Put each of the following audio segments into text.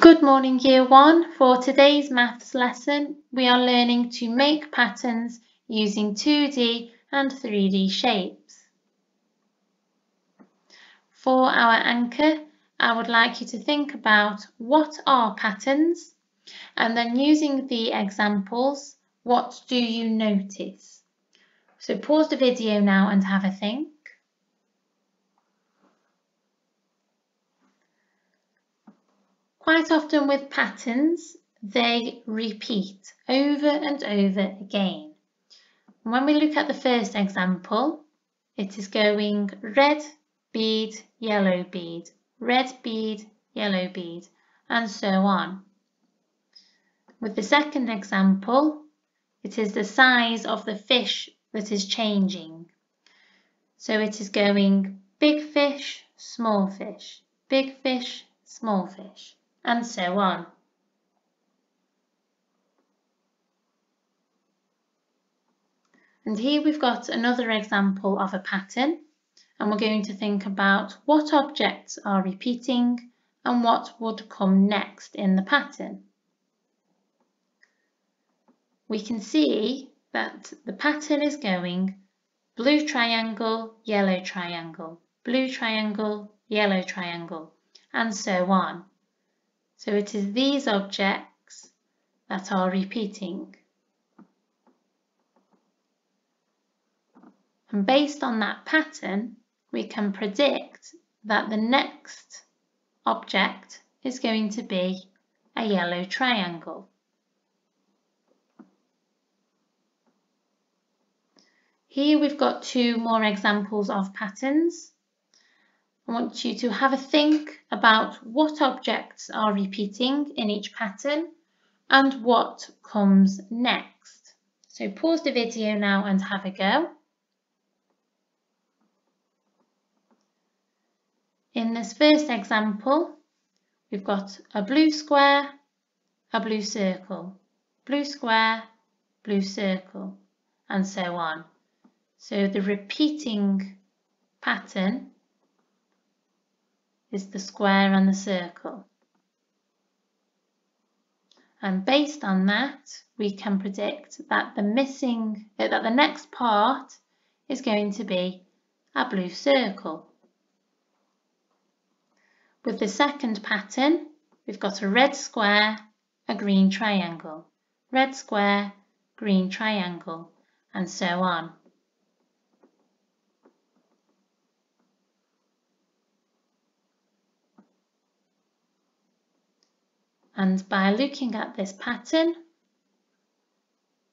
Good morning Year 1. For today's maths lesson we are learning to make patterns using 2D and 3D shapes. For our anchor I would like you to think about what are patterns and then using the examples what do you notice? So pause the video now and have a think. Quite often with patterns, they repeat over and over again. When we look at the first example, it is going red bead, yellow bead, red bead, yellow bead, and so on. With the second example, it is the size of the fish that is changing. So it is going big fish, small fish, big fish, small fish and so on. And here we've got another example of a pattern and we're going to think about what objects are repeating and what would come next in the pattern. We can see that the pattern is going blue triangle, yellow triangle, blue triangle, yellow triangle, and so on. So it is these objects that are repeating. And based on that pattern, we can predict that the next object is going to be a yellow triangle. Here we've got two more examples of patterns. I want you to have a think about what objects are repeating in each pattern and what comes next. So pause the video now and have a go. In this first example, we've got a blue square, a blue circle, blue square, blue circle, and so on. So the repeating pattern is the square and the circle. And based on that, we can predict that the missing, uh, that the next part is going to be a blue circle. With the second pattern, we've got a red square, a green triangle, red square, green triangle, and so on. And by looking at this pattern,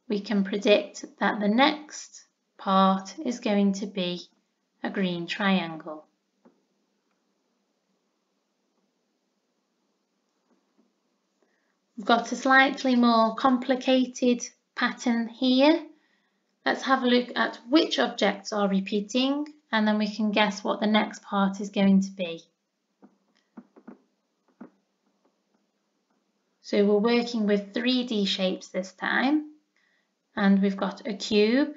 we can predict that the next part is going to be a green triangle. We've got a slightly more complicated pattern here. Let's have a look at which objects are repeating and then we can guess what the next part is going to be. So we're working with 3D shapes this time. And we've got a cube,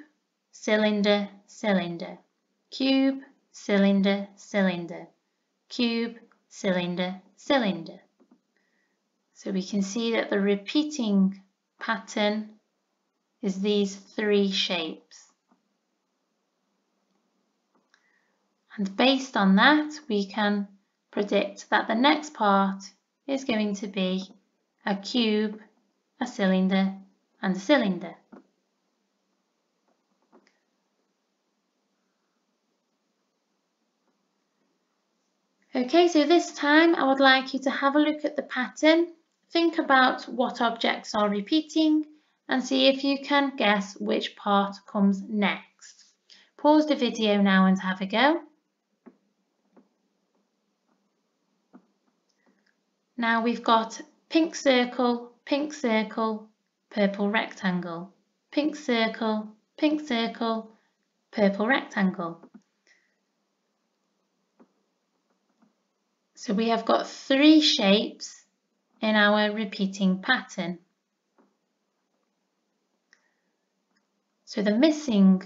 cylinder, cylinder, cube, cylinder, cylinder, cube, cylinder, cylinder. So we can see that the repeating pattern is these three shapes. And based on that, we can predict that the next part is going to be a cube, a cylinder and a cylinder. Okay, so this time I would like you to have a look at the pattern, think about what objects are repeating and see if you can guess which part comes next. Pause the video now and have a go. Now we've got pink circle, pink circle, purple rectangle, pink circle, pink circle, purple rectangle. So we have got three shapes in our repeating pattern. So the missing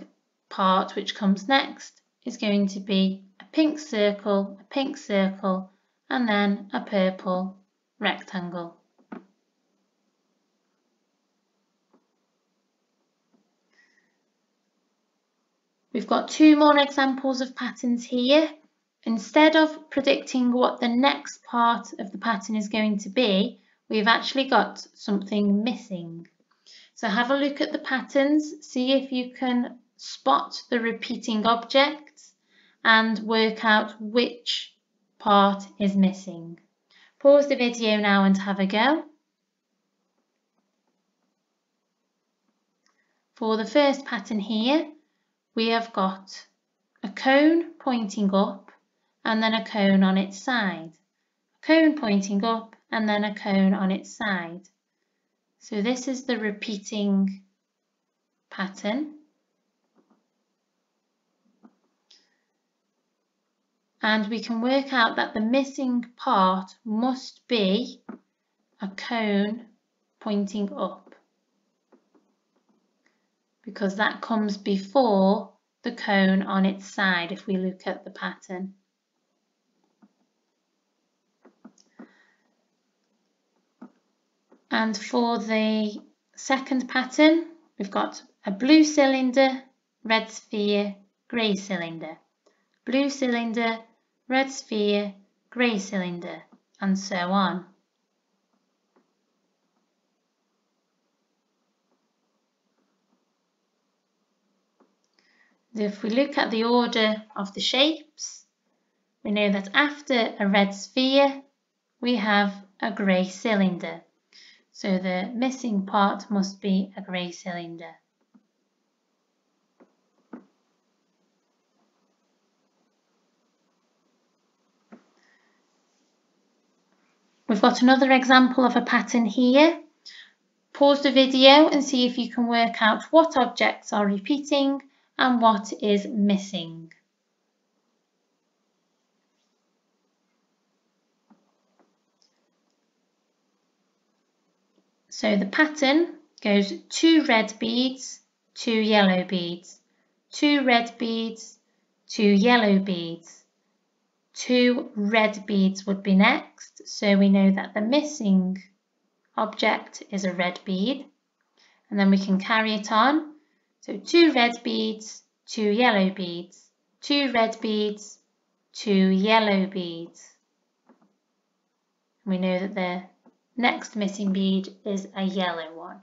part which comes next is going to be a pink circle, a pink circle and then a purple rectangle. We've got two more examples of patterns here. Instead of predicting what the next part of the pattern is going to be, we've actually got something missing. So have a look at the patterns, see if you can spot the repeating objects and work out which part is missing. Pause the video now and have a go. For the first pattern here, we have got a cone pointing up and then a cone on its side. A cone pointing up and then a cone on its side. So this is the repeating pattern. And we can work out that the missing part must be a cone pointing up because that comes before the cone on its side if we look at the pattern. And for the second pattern, we've got a blue cylinder, red sphere, grey cylinder, blue cylinder, red sphere, grey cylinder, and so on. If we look at the order of the shapes, we know that after a red sphere, we have a grey cylinder. So the missing part must be a grey cylinder. We've got another example of a pattern here. Pause the video and see if you can work out what objects are repeating and what is missing. So the pattern goes two red beads, two yellow beads, two red beads, two yellow beads. Two red beads would be next, so we know that the missing object is a red bead. And then we can carry it on. So two red beads, two yellow beads, two red beads, two yellow beads. We know that the Next missing bead is a yellow one.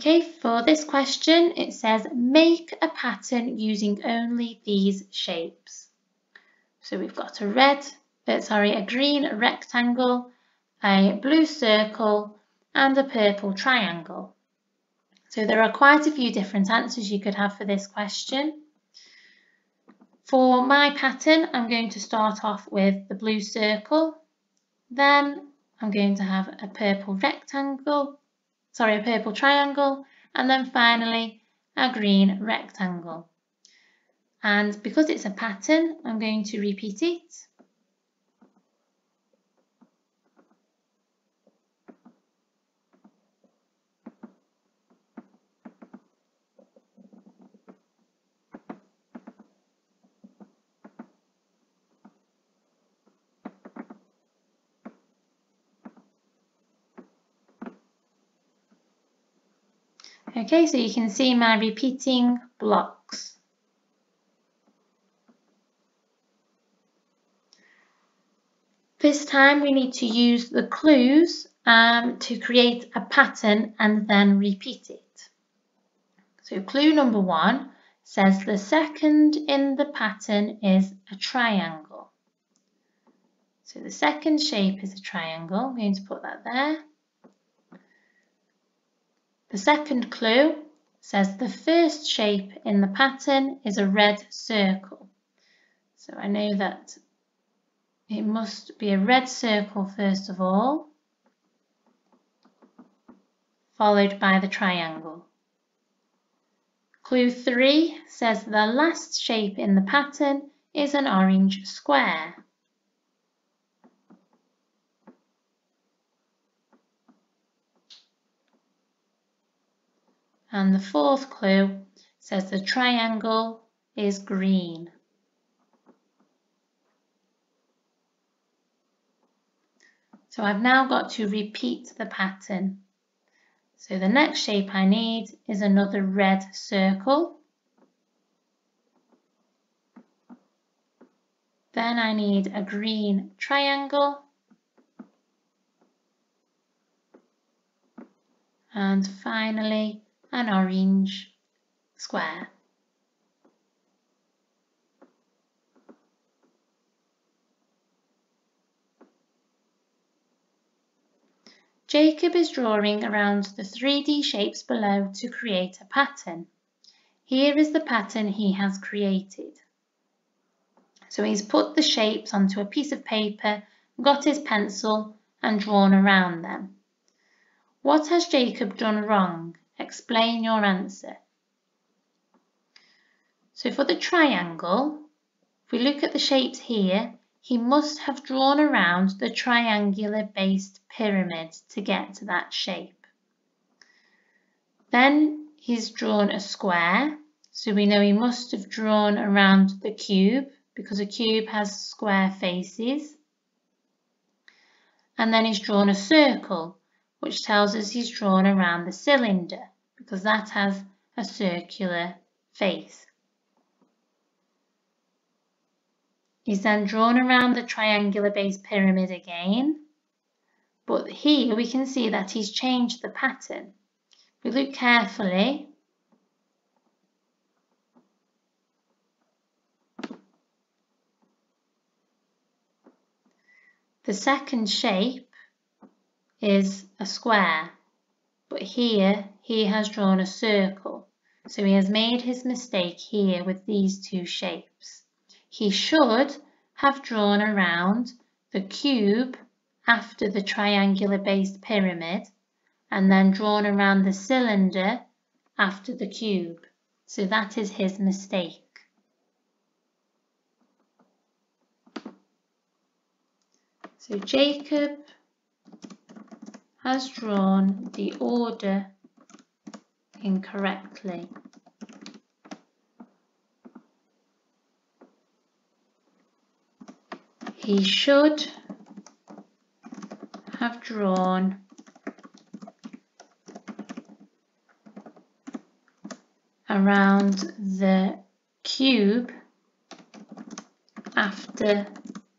Okay, for this question, it says make a pattern using only these shapes. So we've got a red, uh, sorry, a green rectangle, a blue circle, and a purple triangle. So there are quite a few different answers you could have for this question. For my pattern, I'm going to start off with the blue circle. Then I'm going to have a purple rectangle, sorry, a purple triangle, and then finally a green rectangle. And because it's a pattern, I'm going to repeat it. Okay, so you can see my repeating blocks. This time we need to use the clues um, to create a pattern and then repeat it. So clue number one says the second in the pattern is a triangle. So the second shape is a triangle. I'm going to put that there. The second clue says the first shape in the pattern is a red circle. So I know that it must be a red circle first of all, followed by the triangle. Clue 3 says the last shape in the pattern is an orange square. And the fourth clue says the triangle is green. So I've now got to repeat the pattern. So the next shape I need is another red circle. Then I need a green triangle. And finally, an orange square. Jacob is drawing around the 3D shapes below to create a pattern. Here is the pattern he has created. So he's put the shapes onto a piece of paper, got his pencil and drawn around them. What has Jacob done wrong? Explain your answer. So for the triangle, if we look at the shapes here, he must have drawn around the triangular based pyramid to get to that shape. Then he's drawn a square, so we know he must have drawn around the cube because a cube has square faces. And then he's drawn a circle, which tells us he's drawn around the cylinder because that has a circular face. He's then drawn around the triangular base pyramid again, but here we can see that he's changed the pattern. We look carefully, The second shape is a square, but here he has drawn a circle. So he has made his mistake here with these two shapes. He should have drawn around the cube after the triangular based pyramid and then drawn around the cylinder after the cube. So that is his mistake. So Jacob has drawn the order incorrectly. He should have drawn around the cube after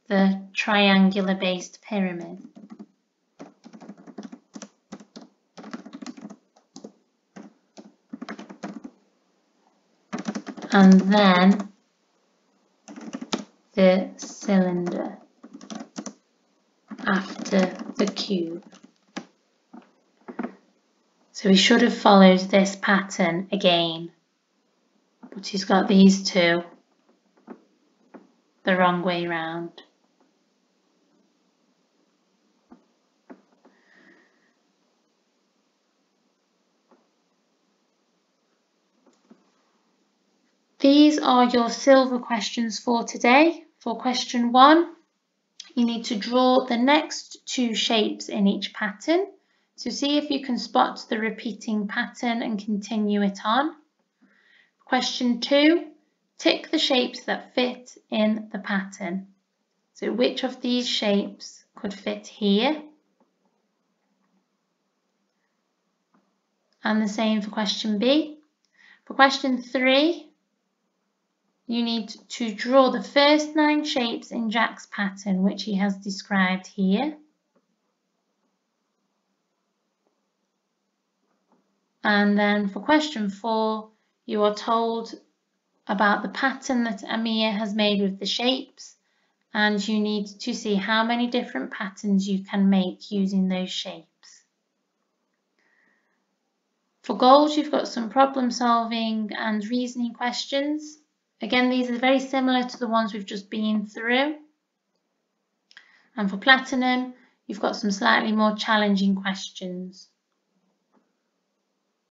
the triangular based pyramid. And then the cylinder after the cube. So he should have followed this pattern again, but he's got these two the wrong way round. These are your silver questions for today. For question one, you need to draw the next two shapes in each pattern. So see if you can spot the repeating pattern and continue it on. Question two, tick the shapes that fit in the pattern. So which of these shapes could fit here? And the same for question B. For question three, you need to draw the first nine shapes in Jack's pattern, which he has described here. And then for question four, you are told about the pattern that Amir has made with the shapes and you need to see how many different patterns you can make using those shapes. For gold, you've got some problem solving and reasoning questions. Again, these are very similar to the ones we've just been through. And for platinum, you've got some slightly more challenging questions.